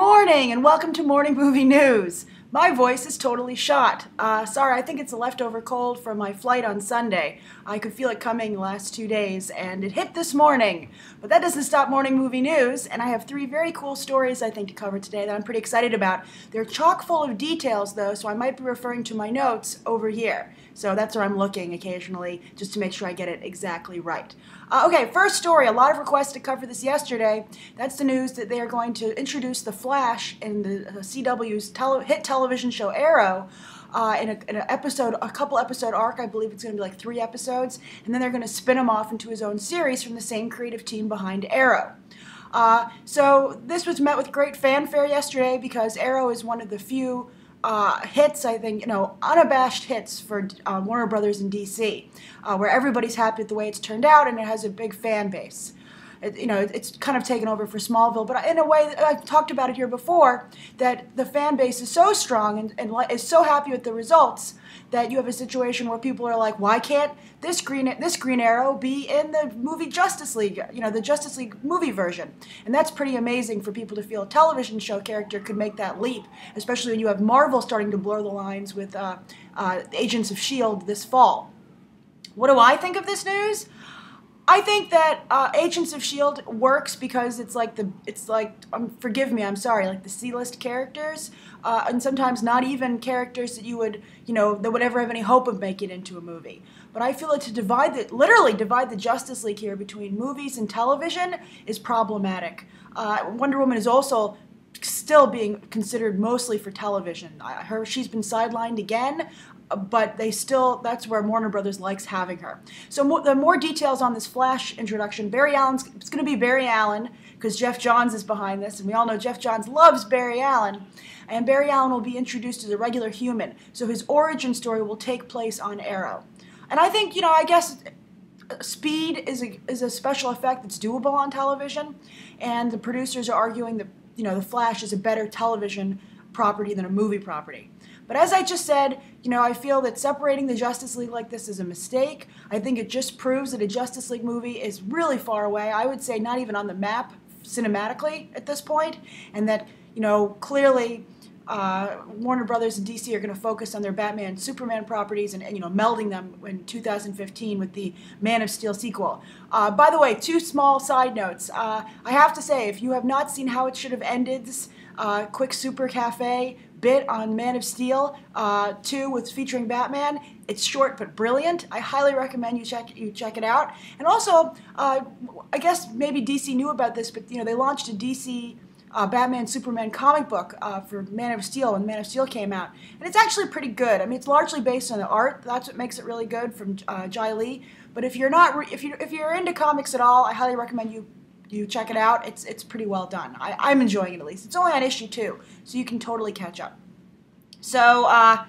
morning and welcome to Morning Movie News. My voice is totally shot. Uh, sorry, I think it's a leftover cold from my flight on Sunday. I could feel it coming the last two days, and it hit this morning. But that doesn't stop morning movie news, and I have three very cool stories I think to cover today that I'm pretty excited about. They're chock full of details, though, so I might be referring to my notes over here. So that's where I'm looking occasionally, just to make sure I get it exactly right. Uh, okay, first story. A lot of requests to cover this yesterday. That's the news that they are going to introduce the Flash in the uh, CW's tele- hit television show Arrow. Uh, in, a, an episode, a couple episode arc, I believe it's going to be like three episodes, and then they're going to spin him off into his own series from the same creative team behind Arrow. Uh, so this was met with great fanfare yesterday because Arrow is one of the few uh, hits, I think, you know, unabashed hits for uh, Warner Brothers and DC, uh, where everybody's happy with the way it's turned out and it has a big fan base. You know, it's kind of taken over for Smallville, but in a way, I've talked about it here before, that the fan base is so strong and, and is so happy with the results that you have a situation where people are like, why can't this green this Green Arrow be in the movie Justice League? You know, the Justice League movie version, and that's pretty amazing for people to feel a television show character could make that leap, especially when you have Marvel starting to blur the lines with uh, uh, Agents of Shield this fall. What do I think of this news? I think that uh, Agents of Shield works because it's like the it's like um, forgive me, I'm sorry, like the C-list characters, uh, and sometimes not even characters that you would you know that would ever have any hope of making into a movie. But I feel like to divide the literally divide the Justice League here between movies and television is problematic. Uh, Wonder Woman is also still being considered mostly for television. her she's been sidelined again but they still that's where Warner Brothers likes having her. So the more details on this Flash introduction, Barry Allen's it's going to be Barry Allen because Geoff Johns is behind this, and we all know Geoff Johns loves Barry Allen. And Barry Allen will be introduced as a regular human, so his origin story will take place on Arrow. And I think you know, I guess uh, speed is a, is a special effect that's doable on television, and the producers are arguing that you know the Flash is a better television property than a movie property. But as I just said, you know, I feel that separating the Justice League like this is a mistake. I think it just proves that a Justice League movie is really far away. I would say not even on the map cinematically at this point, and that, you know, clearly uh, Warner Brothers and DC are going to focus on their Batman, Superman properties, and, and, you know melding them in 2015 with the Man of Steel sequel. Uh, by the way, two small side notes. Uh, I have to say, if you have not seen How It Should Have Ended, uh, quick super cafe bit on Man of Steel uh, 2 with featuring Batman. It's short but brilliant. I highly recommend you check you check it out. And also, uh, I guess maybe DC knew about this, but you know they launched a DC uh, Batman Superman comic book uh, for Man of Steel when Man of Steel came out, and it's actually pretty good. I mean, it's largely based on the art. That's what makes it really good from uh, Jae Lee. But if you're not, if you if you're into comics at all, I highly recommend you you check it out. It's it's pretty well done. I, I'm enjoying it at least. It's only on issue two, so you can totally catch up. So uh,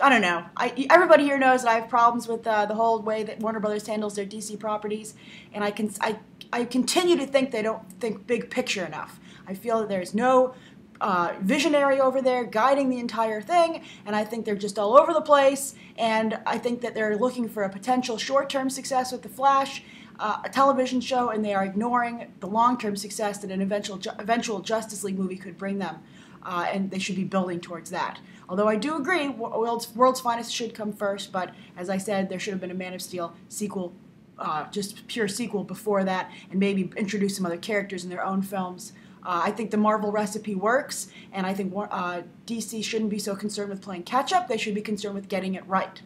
I don't know. I, everybody here knows that I have problems with uh, the whole way that Warner Brothers handles their DC properties, and I can I I continue to think they don't think big picture enough. I feel that there's no uh, visionary over there guiding the entire thing, and I think they're just all over the place. And I think that they're looking for a potential short-term success with the Flash, uh, a television show, and they are ignoring the long-term success that an eventual ju- eventual Justice League movie could bring them. Uh, and they should be building towards that. Although I do agree, World's, World's Finest should come first, but as I said, there should have been a Man of Steel sequel, uh, just pure sequel before that, and maybe introduce some other characters in their own films. Uh, I think the Marvel recipe works, and I think uh, DC shouldn't be so concerned with playing catch up. They should be concerned with getting it right.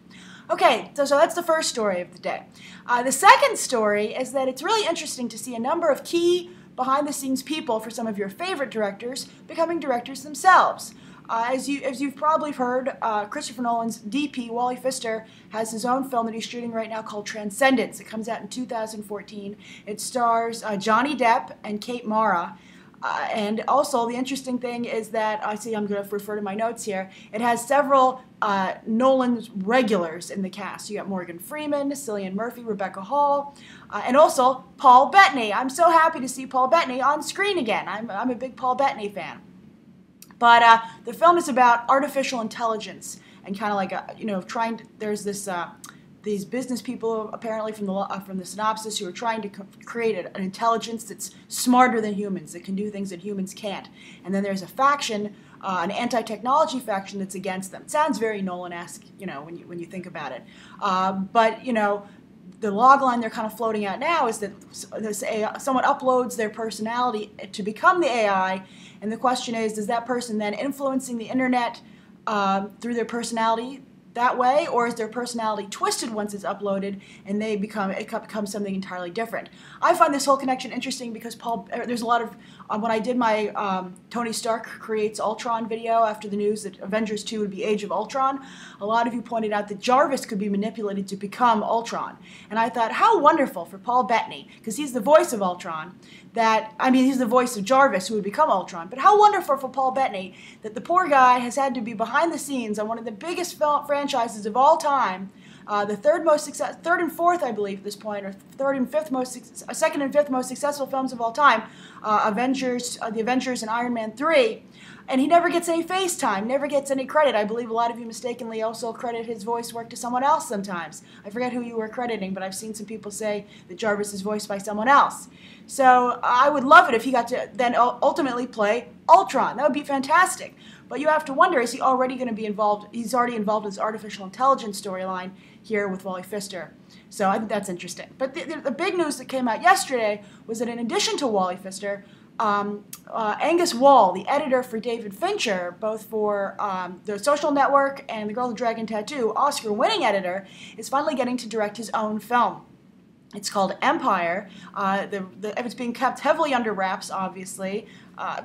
Okay, so, so that's the first story of the day. Uh, the second story is that it's really interesting to see a number of key behind the scenes people for some of your favorite directors becoming directors themselves. Uh, as you as you've probably heard, uh, Christopher Nolan's DP Wally Pfister has his own film that he's shooting right now called Transcendence. It comes out in 2014. It stars uh, Johnny Depp and Kate Mara. Uh, and also, the interesting thing is that I see I'm going to refer to my notes here. It has several uh, Nolan's regulars in the cast. You got Morgan Freeman, Cillian Murphy, Rebecca Hall, uh, and also Paul Bettany. I'm so happy to see Paul Bettany on screen again. I'm, I'm a big Paul Bettany fan. But uh, the film is about artificial intelligence and kind of like a, you know trying. To, there's this uh, these business people, apparently from the uh, from the synopsis, who are trying to create an intelligence that's smarter than humans, that can do things that humans can't. And then there's a faction, uh, an anti-technology faction that's against them. It sounds very Nolan-esque, you know, when you when you think about it. Uh, but you know, the log line they're kind of floating out now is that this AI, someone uploads their personality to become the AI, and the question is, does that person then influencing the internet uh, through their personality that way, or is their personality twisted once it's uploaded and they become it becomes something entirely different? I find this whole connection interesting because Paul, er, there's a lot of um, when I did my um, Tony Stark creates Ultron video after the news that Avengers 2 would be Age of Ultron, a lot of you pointed out that Jarvis could be manipulated to become Ultron, and I thought how wonderful for Paul Bettany because he's the voice of Ultron that I mean he's the voice of Jarvis who would become Ultron. But how wonderful for Paul Bettany that the poor guy has had to be behind the scenes on one of the biggest film franchises of all time. Uh, the third most success, third and fourth, I believe, at this point, or third and fifth most, second and fifth most successful films of all time, uh, Avengers, uh, the Avengers, and Iron Man three and he never gets any face time, never gets any credit. I believe a lot of you mistakenly also credit his voice work to someone else sometimes. I forget who you were crediting, but I've seen some people say that Jarvis is voiced by someone else. So I would love it if he got to then ultimately play Ultron. That would be fantastic. But you have to wonder, is he already going to be involved? He's already involved in this artificial intelligence storyline here with Wally Pfister. So I think that's interesting. But the, the, the big news that came out yesterday was that in addition to Wally Pfister, um, uh, Angus Wall, the editor for David Fincher, both for um, The Social Network and The Girl with the Dragon Tattoo, Oscar winning editor, is finally getting to direct his own film. It's called Empire. Uh, the, the, it's being kept heavily under wraps, obviously, uh,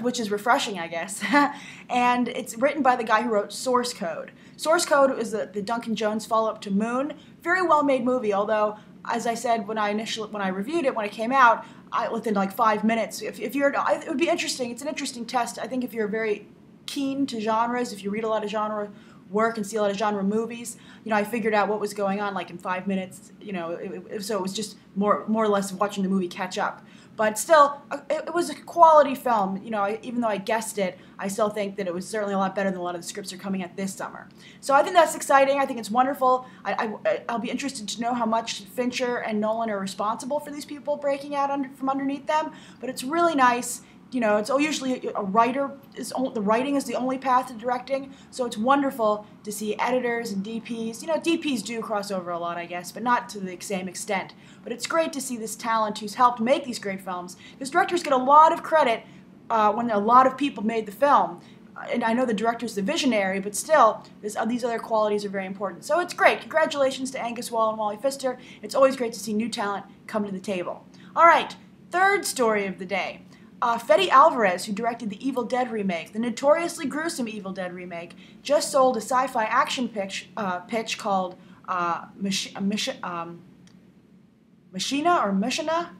which is refreshing, I guess. and it's written by the guy who wrote Source Code. Source Code is the, the Duncan Jones follow up to Moon. Very well made movie, although, as I said when I initially when I reviewed it when it came out, I, within like five minutes. If, if you're, it would be interesting. It's an interesting test. I think if you're very keen to genres, if you read a lot of genre work and see a lot of genre movies, you know, I figured out what was going on like in five minutes. You know, it, it, so it was just more more or less watching the movie catch up. But still, uh, it, it was a quality film. You know, I, even though I guessed it, I still think that it was certainly a lot better than a lot of the scripts are coming at this summer. So I think that's exciting. I think it's wonderful. I, I, will be interested to know how much Fincher and Nolan are responsible for these people breaking out under, from underneath them. But it's really nice you know, it's usually a writer is the writing is the only path to directing. So it's wonderful to see editors and DPs. You know, DPs do cross over a lot, I guess, but not to the same extent. But it's great to see this talent who's helped make these great films. Because directors get a lot of credit uh, when a lot of people made the film. And I know the director's the visionary, but still, this, uh, these other qualities are very important. So it's great. Congratulations to Angus Wall and Wally Pfister. It's always great to see new talent come to the table. All right, third story of the day. Uh, Fede Alvarez, who directed the Evil Dead remake, the notoriously gruesome Evil Dead remake, just sold a sci-fi action pitch, uh, pitch called uh, Mach- uh, um, Machina or Machina.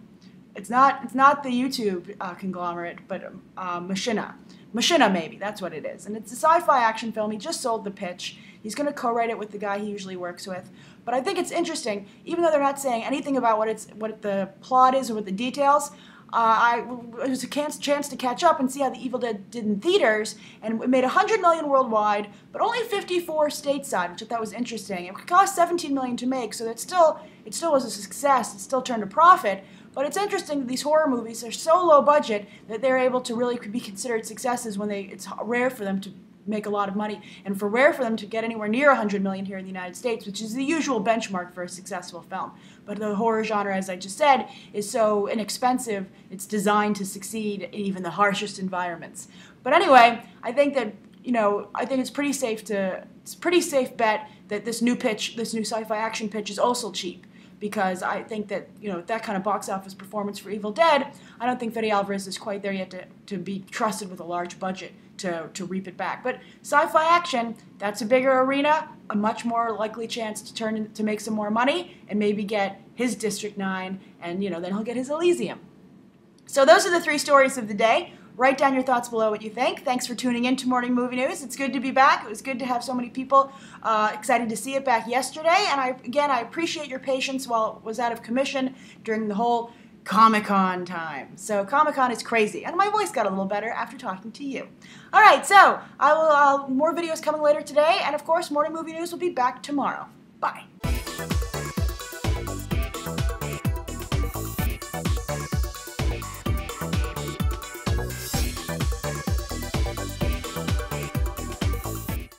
It's not. It's not the YouTube uh, conglomerate, but uh, Machina. Machina, maybe that's what it is. And it's a sci-fi action film. He just sold the pitch. He's going to co-write it with the guy he usually works with. But I think it's interesting, even though they're not saying anything about what it's what the plot is or what the details. Uh, I, it was a chance to catch up and see how The Evil Dead did in theaters, and it made 100 million worldwide, but only 54 stateside, which I thought was interesting. It cost 17 million to make, so it still it still was a success. It still turned a profit. But it's interesting that these horror movies are so low budget that they're able to really be considered successes when they it's rare for them to make a lot of money and for rare for them to get anywhere near 100 million here in the United States, which is the usual benchmark for a successful film. But the horror genre, as I just said, is so inexpensive, it's designed to succeed in even the harshest environments. But anyway, I think that you know, I think it's pretty safe to it's pretty safe bet that this new pitch, this new sci-fi action pitch is also cheap because I think that you know that kind of box office performance for Evil Dead, I don't think Fede Alvarez is quite there yet to, to be trusted with a large budget to, to reap it back. But sci-fi action, that's a bigger arena, a much more likely chance to turn to make some more money and maybe get his District 9 and you know then he'll get his Elysium. So those are the three stories of the day. Write down your thoughts below what you think. Thanks for tuning in to Morning Movie News. It's good to be back. It was good to have so many people uh, excited to see it back yesterday. And I again, I appreciate your patience while it was out of commission during the whole Comic Con time. So Comic Con is crazy, and my voice got a little better after talking to you. All right, so I will uh, more videos coming later today, and of course, Morning Movie News will be back tomorrow. Bye.